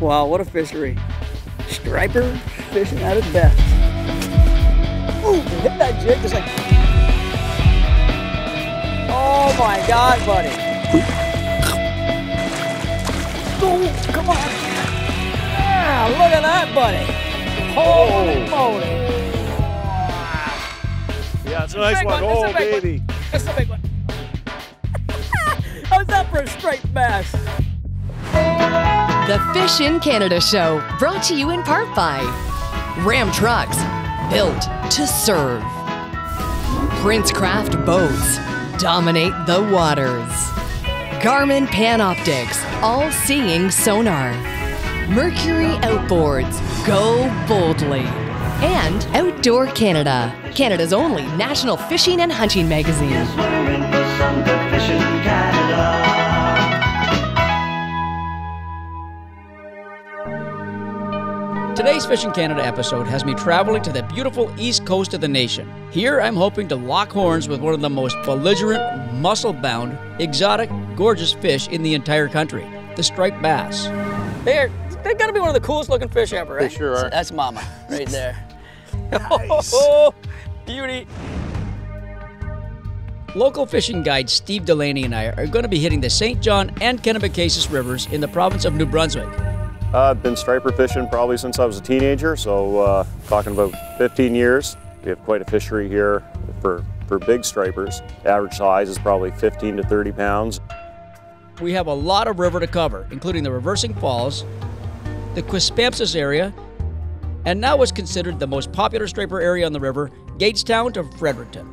Wow, what a fishery. Striper fishing at its best. Ooh, hit that jig just like. Oh my God, buddy. Oh, come on. Yeah, look at that, buddy. Holy oh. moly. Yeah, it's a a nice one. one, it's oh, a Oh, one. baby. That's the big one. How's that for a striped bass? The Fish'n Canada Show, brought to you in part by Ram Trucks, built to serve. Princecraft Boats, dominate the waters. Garmin Panoptix, all seeing sonar. Mercury Outboards, go boldly. And Outdoor Canada, Canada's only national fishing and hunting magazine. Today's Fish'n Canada episode has me traveling to the beautiful east coast of the nation. Here I'm hoping to lock horns with one of the most belligerent, muscle bound, exotic, gorgeous fish in the entire country the striped bass. They're, they've gotta be one of the coolest looking fish ever, right? They sure are. That's Mama right there. Oh, beauty. Local fishing guide Steve Delaney and I are going to be hitting the St. John and Kennebecasis rivers in the province of New Brunswick. I've been striper fishing probably since I was a teenager, so uh, talking about 15 years. We have quite a fishery here for, for big stripers. Average size is probably 15 to 30 pounds. We have a lot of river to cover, including the Reversing Falls, the Quispamsis area, and now what's considered the most popular striper area on the river, Gagetown to Fredericton.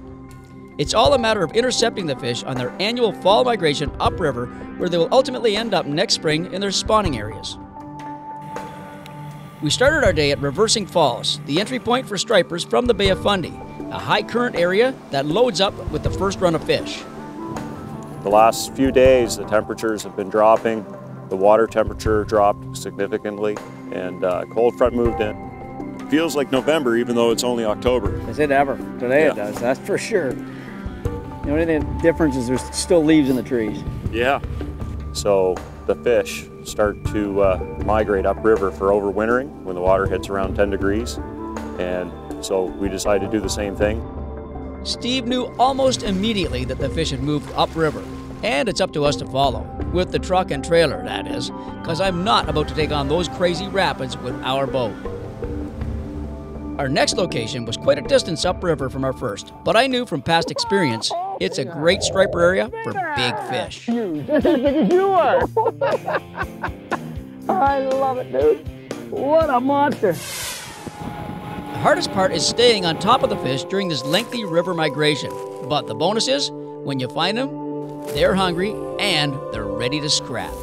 It's all a matter of intercepting the fish on their annual fall migration upriver, where they will ultimately end up next spring in their spawning areas. We started our day at Reversing Falls, the entry point for stripers from the Bay of Fundy, a high current area that loads up with the first run of fish. The last few days, the temperatures have been dropping. The water temperature dropped significantly, and uh, cold front moved in. Feels like November, even though it's only October. Is it ever? Today it does, that's for sure. The only difference is there's still leaves in the trees. Yeah. So the fish start to uh, migrate upriver for overwintering when the water hits around 10 degrees. And so we decided to do the same thing. Steve knew almost immediately that the fish had moved upriver, and it's up to us to follow. With the truck and trailer, that is, because I'm not about to take on those crazy rapids with our boat. Our next location was quite a distance upriver from our first, but I knew from past experience it's a great striper area for big fish. Just as big as you are. I love it, dude. What a monster. The hardest part is staying on top of the fish during this lengthy river migration, but the bonus is when you find them, they're hungry and they're ready to scrap.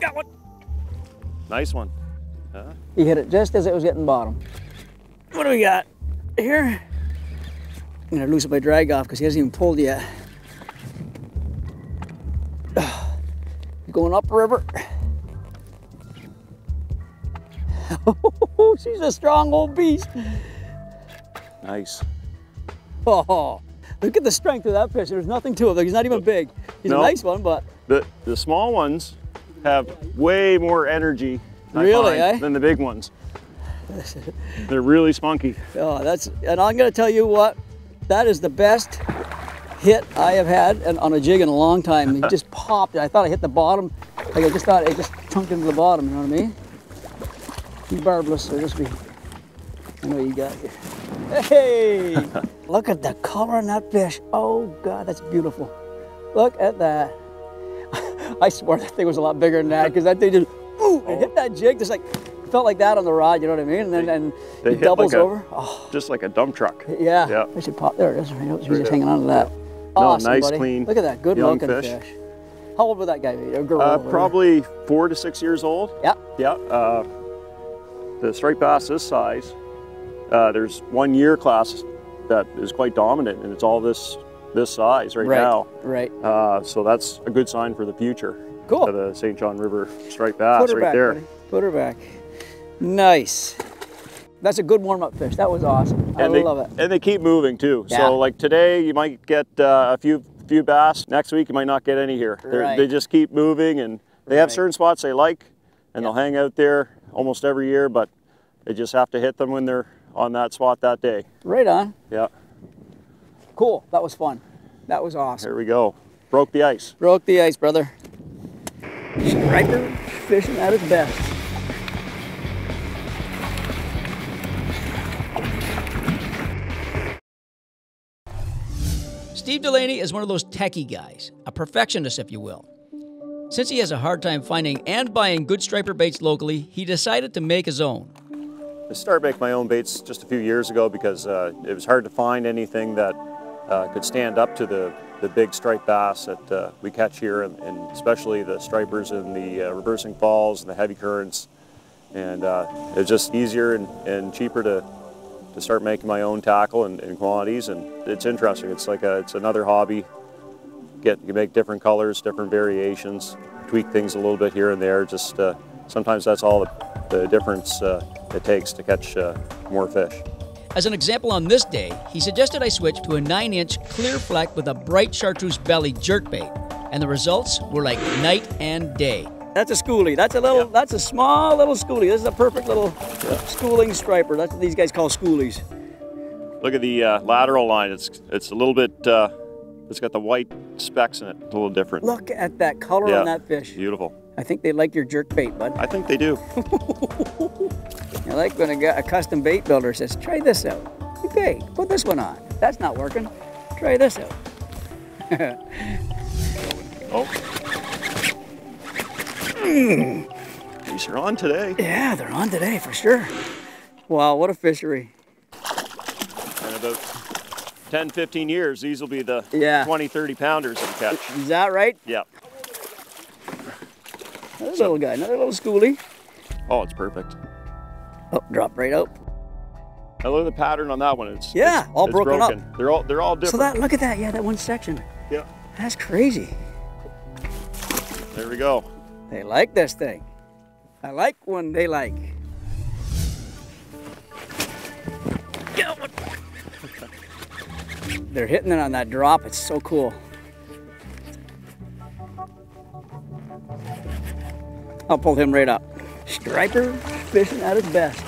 Got one. Nice one. Huh? He hit it just as it was getting bottom. What do we got here? I'm gonna loosen my drag off because he hasn't even pulled yet. Going upriver. She's a strong old beast. Nice. Oh, look at the strength of that fish. There's nothing to it. He's not even big. He's No. a nice one, but The, the small ones have way more energy Really, eh? than the big ones. They're really spunky. Oh, that's and I'm gonna tell you what, that is the best hit I have had and on a jig in a long time. It just popped. I thought I hit the bottom. Like I just thought it just chunked into the bottom. You know what I mean? Be barbless. So just be. I know what you got here. Hey, look at the color on that fish. Oh God, that's beautiful. Look at that. I swear that thing was a lot bigger than that because that thing just ooh, it hit that jig just like felt like that on the rod. You know what I mean? And then and They it doubles like a- over. Oh. Just like a dump truck. Yeah. Yeah. I should pop. There it is. Right, He's just hanging on to that. No, awesome, nice, buddy. clean, Look at that. Good looking fish. fish. How old would that guy be? Uh, probably four to six years old. Yeah. Yeah. Uh, the striped bass this size, uh, there's one year class that is quite dominant, and it's all this this size right, Right. now. Right. Uh, so that's a good sign for the future Cool. of the St. John River striped bass Put her right back. there. buddy. Put her back. Nice. That's a good warm-up fish. That was awesome. I and they, love it. And they keep moving too. Yeah. So like today, you might get uh, a few few bass. Next week you might not get any here. Right. They just keep moving and they have certain spots they like and they'll hang out there almost every year, but they just have to hit them when they're on that spot that day. Right on. Yeah, Cool. That was fun. That was awesome. here we go. Broke the ice. Broke the ice, brother. Striper fishing at its best. Steve Delaney is one of those techie guys, a perfectionist, if you will. Since he has a hard time finding and buying good striper baits locally, he decided to make his own. I started making my own baits just a few years ago because uh, it was hard to find anything that uh, could stand up to the, the big striped bass that uh, we catch here, and, and especially the stripers in the uh, reversing falls and the heavy currents. And uh, it's just easier and, and cheaper to, to start making my own tackle and, and quantities, and it's interesting. It's like a, it's another hobby. Get you make different colors, different variations, tweak things a little bit here and there. Just uh, sometimes that's all the, the difference uh, it takes to catch uh, more fish. As an example on this day, he suggested I switch to a 9 inch clear fleck with a bright chartreuse belly jerkbait, and the results were like night and day. That's a schoolie. That's a little. That's a small little schoolie. This is a perfect little schooling striper. That's what these guys call schoolies. Look at the uh, lateral line. It's it's a little bit. Uh, it's got the white specks in it. It's a little different. Look at that color yeah, on that fish. Beautiful. I think they like your jerk bait, bud. I think they do. I like when a, a custom bait builder says, "Try this out." Okay, put this one on. That's not working. Try this out. Oh. Hmm. These are on today. Yeah, they're on today for sure. Wow, what a fishery. In about 10, 15 years, these will be the Yeah. 20, 30 pounders that we catch. Is that right? Yeah. Another little guy, another little schoolie. Oh, it's perfect. Oh, drop right out. Now look at the pattern on that one. It's Yeah, it's- all it's broken up. They're all they're all So different. that, look at that. Yeah, that one section. yeah. That's crazy. There we go. They like this thing. I like when they like. They're hitting it on that drop. It's so cool. I'll pull him right up. Striper fishing at his best.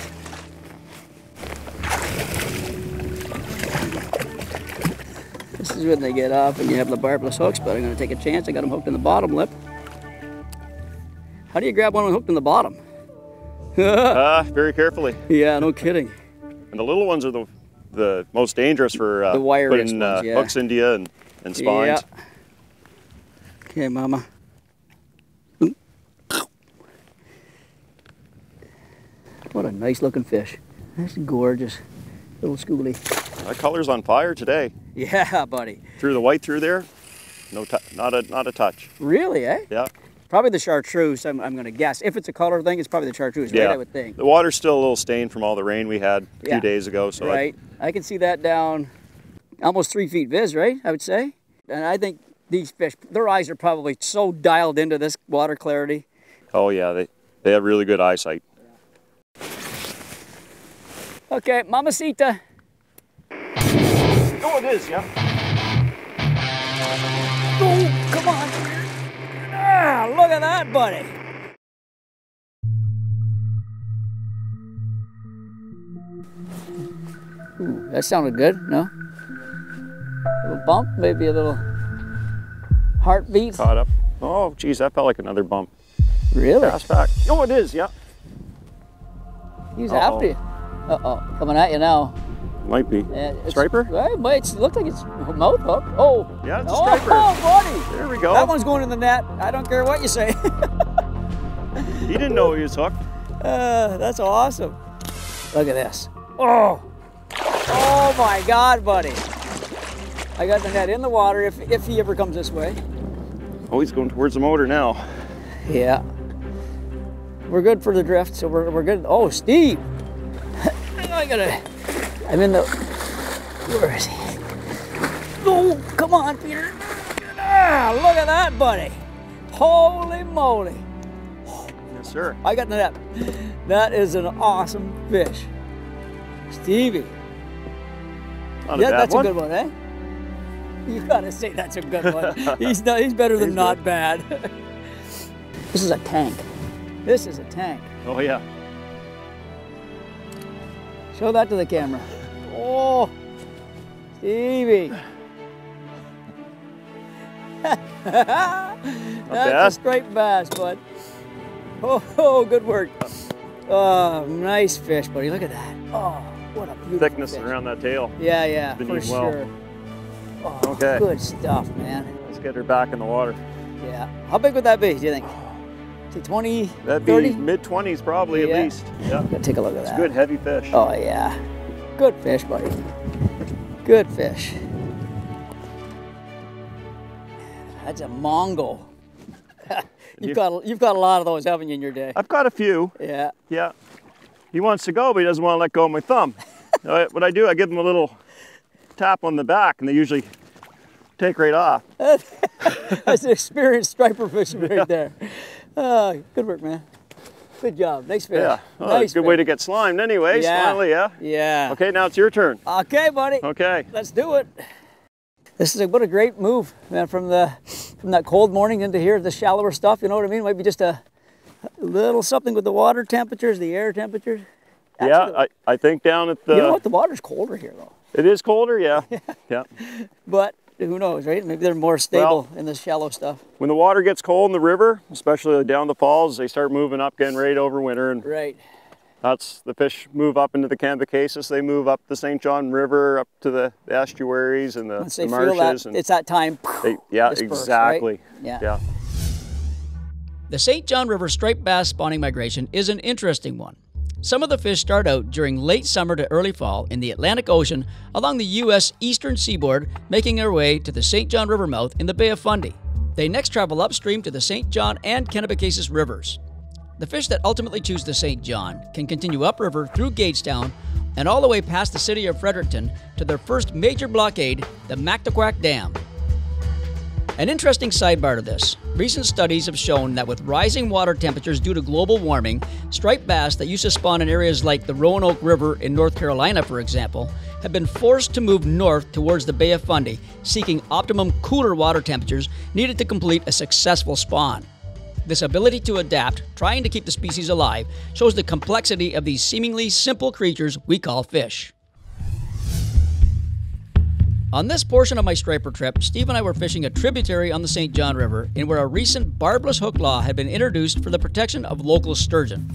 This is when they get off and you have the barbless hooks, but I'm going to take a chance. I got them hooked in the bottom lip. How do you grab one hooked in the bottom? Uh, very carefully. Yeah, no kidding. And the little ones are the the most dangerous for uh, The wire putting ones, uh, yeah. hooks into you and, and spines. Yeah. Okay, mama. What a nice looking fish. That's gorgeous. Little schoolie. That color's on fire today. Yeah, buddy. Through the white through there, no, not a not a touch. Really, eh? Yeah, Probably the chartreuse, I'm, I'm going to guess. If it's a color thing, it's probably the chartreuse, yeah. right? I would think. The water's still a little stained from all the rain we had a Yeah. few days ago. So I- right? I can see that down almost three feet vis, right? I would say. And I think these fish, their eyes are probably so dialed into this water clarity. oh yeah, they they have really good eyesight. Okay, Mamacita. Oh, it is. Yeah. Oh, come on. Ah, look at that, buddy. Ooh, that sounded good, no? A little bump, maybe a little heartbeat. Caught up. Oh, geez, that felt like another bump. Really? Fast back. Oh, it is. Yeah. He's Uh-oh. after you. Uh-oh, coming at you now. Might be. It's- Striper? It might look like it's mouth hook. Oh. Yeah, it's a oh, striper. Oh, buddy. There we go. That one's going in the net. I don't care what you say. He didn't know he was hooked. Uh, that's awesome. Look at this. Oh, oh my God, buddy. I got the net in the water if, if he ever comes this way. Oh, he's going towards the motor now. Yeah. We're good for the drift, so we're, we're good. Oh, Steve. I gotta, I'm in the, where is he? Oh, come on, Peter. Ah, look at that, buddy. Holy moly. Yes, sir. I got the net. That is an awesome fish. Stevie. Not yeah, a that's one. a good one, eh? You gotta say that's a good one. he's not, he's better than He's not bad. this is a tank. This is a tank. Oh yeah. Show that to the camera. Oh, Stevie. That's a striped bass, bud. Oh, oh, good work. Oh, nice fish, buddy. Look at that. Oh, what a beautiful Thickness fish. around that tail. Yeah, yeah, Been for well. sure. Oh, Okay. Good stuff, man. Let's get her back in the water. Yeah. How big would that be, do you think? Say 20, That'd be mid 20s probably Yeah. at least. Yeah. Gotta take a look at that. It's that. good heavy fish. Oh, yeah. Good fish, buddy. Good fish. That's a Mongo. you've got you've got a lot of those, haven't you, in your day? I've got a few. Yeah. Yeah. He wants to go, but he doesn't want to let go of my thumb. What I do, I give him a little tap on the back, and they usually take right off. That's an experienced striper fisherman right there. Uh, good work, man. Good job. Nice fish. Yeah. Oh, nice good way to get slimed, anyways. Yeah. Finally, yeah. Yeah. Okay, now it's your turn. Okay, buddy. Okay. Let's do it. This is a, what a great move, man. From the from that cold morning into here, the shallower stuff. You know what I mean? Might be just a, a little something with the water temperatures, the air temperatures. yeah, Actually, I, I think down at the. you know what? The water's colder here though. It is colder, yeah. yeah. yeah. But who knows, right? Maybe they're more stable in the shallow stuff. When the water gets cold in the river, especially down the falls, they start moving up, getting ready to overwinter, and Right. that's the fish move up into the Kennebecasis. They move up the St. John River, up to the estuaries and the, Once the they feel marshes. that, and it's that time. they, yeah, disperse, right? exactly. Yeah. Yeah. The St. John River striped bass spawning migration is an interesting one. Some of the fish start out during late summer to early fall in the Atlantic Ocean along the U.S. eastern seaboard, making their way to the St. John River mouth in the Bay of Fundy. They next travel upstream to the St. John and Kennebecasis rivers. The fish that ultimately choose the St. John can continue upriver through Gagetown and all the way past the city of Fredericton to their first major blockade, the Mactaquac Dam. An interesting sidebar to this recent studies have shown that with rising water temperatures due to global warming, striped bass that used to spawn in areas like the Roanoke River in North Carolina, for example, have been forced to move north towards the Bay of Fundy, seeking optimum cooler water temperatures needed to complete a successful spawn. This ability to adapt, trying to keep the species alive, shows the complexity of these seemingly simple creatures we call fish. On this portion of my striper trip, Steve and I were fishing a tributary on the St. John River in where a recent barbless hook law had been introduced for the protection of local sturgeon.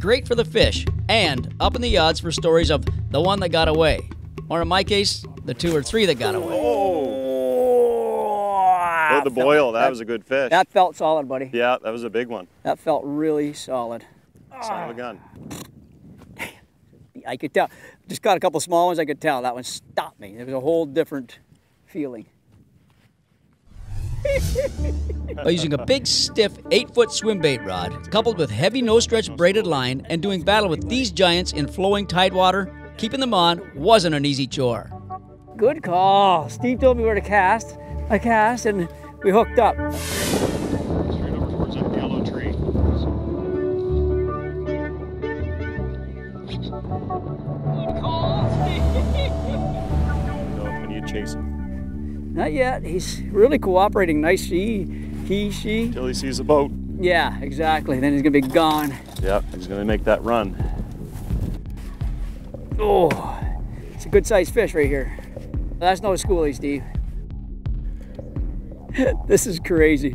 Great for the fish, and up in the odds for stories of the one that got away, or in my case, the two or three that got away. Oh, Oh, the boil. That was a good fish. That felt solid, buddy. Yeah, that was a big one. That felt really solid. Son of a gun. Ah. I could tell. Just got a couple small ones. I could tell that one stopped me. It was a whole different feeling. By using a big, stiff, 8 foot swim bait rod, coupled with heavy no stretch braided line, and doing battle with these giants in flowing tidewater, keeping them on wasn't an easy chore. Good call. Steve told me where to cast. I cast and we hooked up. Not yet. He's really cooperating. Nice she, he, she. until he sees the boat. Yeah, exactly. Then he's gonna be gone. Yeah, he's gonna make that run. Oh, it's a good sized fish right here. That's no schoolie, Steve. this is crazy.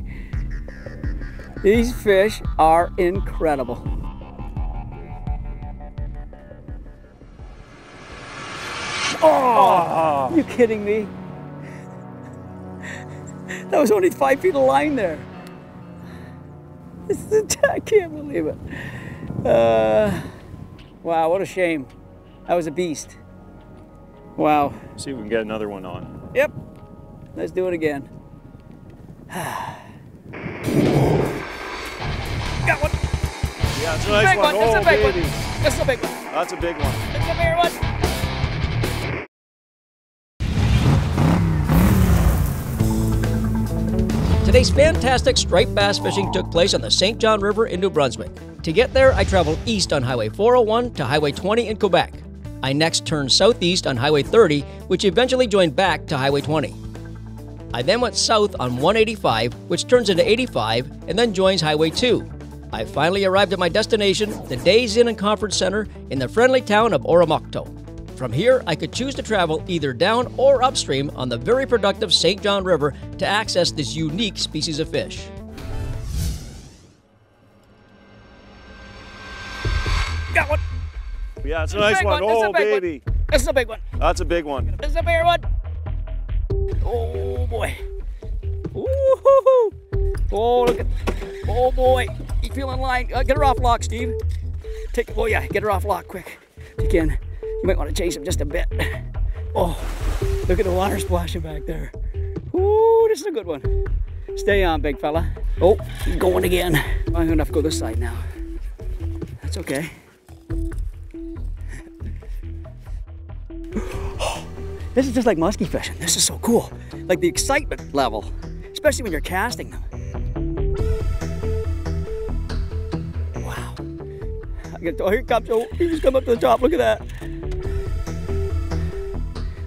These fish are incredible. Oh, ah. you kidding me? That was only five feet of line there. This is, I can't believe it. Uh, wow, what a shame. That was a beast. Wow. See if we can get another one on. Yep. Let's do it again. Got one. Yeah, it's a Big one. one. Oh, a big baby. one. It's a big one. That's a big one. It's a big one. Today's fantastic striped bass fishing took place on the St. John River in New Brunswick. To get there, I traveled east on Highway 401 to Highway 20 in Quebec. I next turned southeast on Highway 30, which eventually joined back to Highway 20. I then went south on 185, which turns into 85 and then joins Highway 2. I finally arrived at my destination, the Days Inn and Conference Center in the friendly town of Oromocto. From here, I could choose to travel either down or upstream on the very productive St. John River to access this unique species of fish. Got one. Yeah, it's a nice one. one, Oh, big one. baby. This is a big one. That's a big one. This is a bigger one. Oh boy. Ooh, oh look at. Oh boy. You feeling line? Uh, get her off lock, Steve. Take. Oh yeah, get her off lock quick. If you can. You might want to chase him just a bit. Oh, look at the water splashing back there. Ooh, this is a good one. Stay on, big fella. Oh, he's going again. I'm gonna have to go this side now. That's okay. This is just like musky fishing. This is so cool. Like the excitement level, especially when you're casting them. Wow. I get, oh, here comes. Oh, he just come up to the top. Look at that.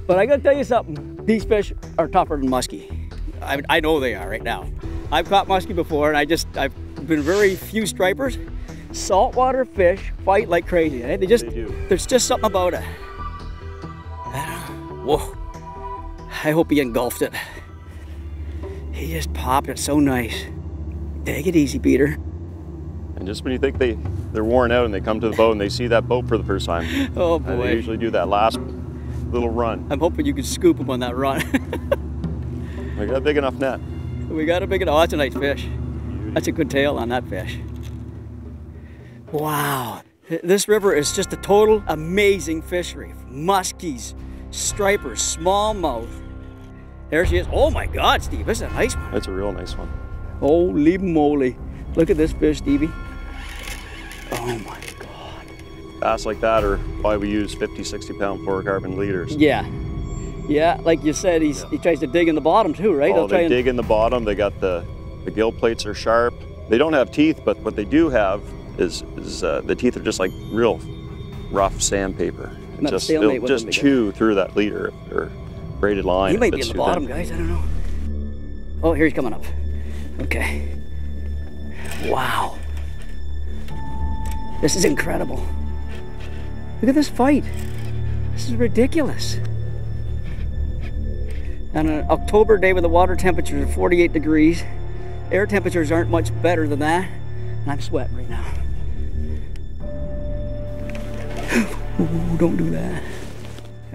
But I gotta tell you something. These fish are tougher than musky. I, I know they are right now. I've caught musky before, and I just I've been very few stripers. Saltwater fish fight like crazy. Eh? They just They there's just something about it. Whoa. I hope he engulfed it. He just popped it so nice. Take it easy, Peter. And just when you think they, they're worn out and they come to the boat and they see that boat for the first time, Oh and they usually do that last little run. I'm hoping you can scoop him on that run. They got a big enough net. we got a big enough. Oh, that's a nice fish. That's a good tail on that fish. Wow. This river is just a total amazing fishery. Muskies, stripers, smallmouth. There she is. Oh my God, Steve, this is a nice one. That's a real nice one. Holy moly. Look at this fish, Stevie. Oh my God. Bass like that are why we use 50, 60 pound fluorocarbon leaders. Yeah. Yeah, like you said, he's, he tries to dig in the bottom too, right? Oh, they and- dig in the bottom. They got the, the gill plates are sharp. They don't have teeth, but what they do have is, is uh, the teeth are just like real rough sandpaper. It Not a just, it'll just chew through that leader or braided line. He might be in the bottom, thin. guys. I don't know. Oh, here he's coming up. Okay. Wow. This is incredible. Look at this fight. This is ridiculous. On an October day with the water temperatures of 48 degrees, air temperatures aren't much better than that, and I'm sweating right now. Ooh, don't do that.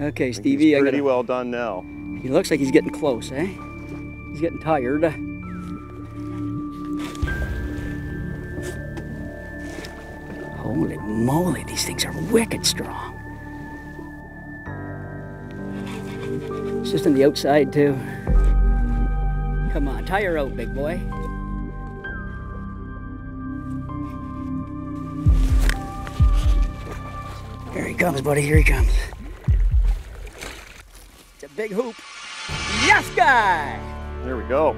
Okay, Stevie, pretty well done now. He looks like he's getting close, eh? He's getting tired. Holy moly, these things are wicked strong. It's just on the outside, too. Come on, tie her out, big boy. Here he comes, buddy. Here he comes. It's a big hoop. Yes, guy! There we go.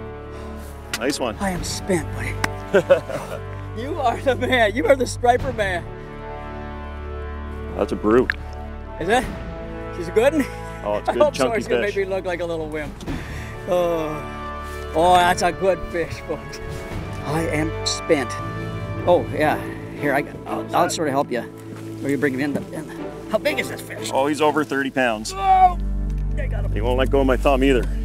Nice one. I am spent, buddy. you are the man. You are the striper man. That's a brute. Is it? She's a good one? Oh, it's a I good hope so. chunky It's gonna fish. make me look like a little wimp. Oh, oh, that's a good fish, folks. I am spent. Oh yeah. Here I. I'll, I'll sort of help you. Or you bring him in. in. How big is this fish? Oh, he's over 30 pounds. Oh, I got him. He won't let go of my thumb either.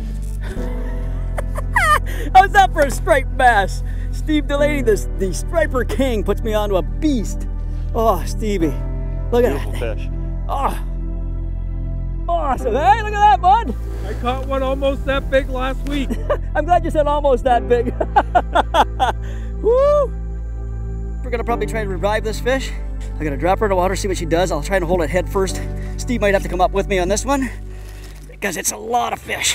How's that for a striped bass? Steve Delaney, this the striper king, puts me onto a beast. Oh, Stevie, look at Beautiful that. fish. Oh, awesome. Hey, look at that, bud. I caught one almost that big last week. I'm glad you said almost that big. Woo! We're gonna probably try and revive this fish. I'm gonna drop her in the water, see what she does. I'll try and hold it head first. Steve might have to come up with me on this one because it's a lot of fish.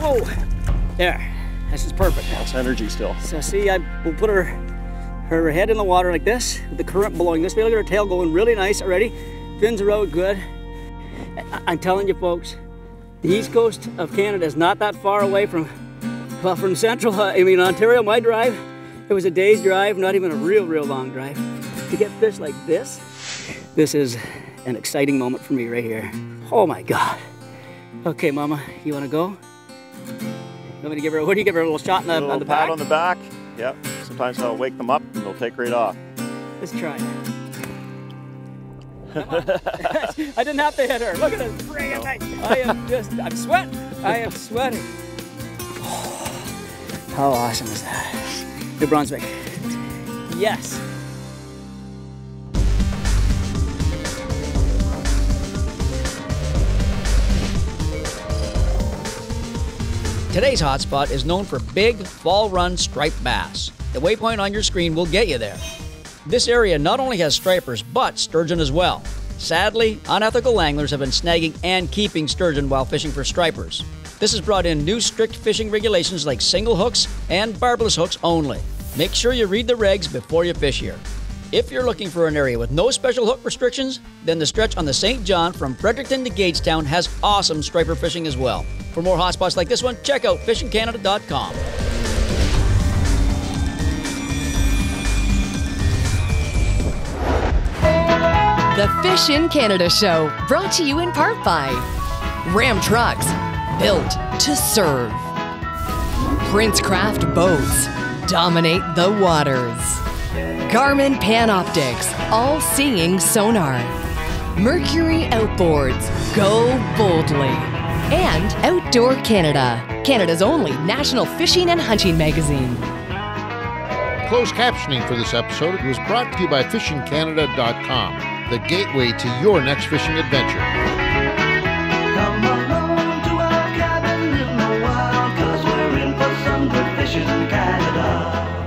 Whoa! There. This is perfect. That's energy still. So see, I will put her her head in the water like this, with the current blowing this way. Look at her tail going really nice already. Fins are out good. I- I'm telling you, folks, the east coast of Canada is not that far away from well, from central. Uh, I mean, Ontario. My drive, it was a day's drive, not even a real, real long drive. To get fish like this, this is an exciting moment for me right here. Oh my God! Okay, Mama, you want to go? You want me to give her? What do you give her? A little shot on the, A on little the pat back? on the back. Yep. Sometimes I'll wake them up and they'll take right off. Let's try it. I didn't have to hit her. Look at this. I am just, I'm sweating. I am sweating. How awesome is that? New Brunswick. Yes. Today's hotspot is known for big fall run striped bass. The waypoint on your screen will get you there. This area not only has stripers, but sturgeon as well. Sadly, unethical anglers have been snagging and keeping sturgeon while fishing for stripers. This has brought in new strict fishing regulations like single hooks and barbless hooks only. Make sure you read the regs before you fish here. If you're looking for an area with no special hook restrictions, then the stretch on the St. John from Fredericton to Gagetown has awesome striper fishing as well. For more hotspots like this one, check out fishncanada.com. The Fish'n Canada Show, brought to you in part by Ram Trucks, built to serve. Princecraft Boats, dominate the waters. Garmin Panoptix, all seeing sonar. Mercury Outboards, go boldly. And Outdoor Canada, Canada's only national fishing and hunting magazine. Closed captioning for this episode was brought to you by FishnCanada.com, the gateway to your next fishing adventure. Come along to our cabin in the wild, cause we're in for some good fishing Canada.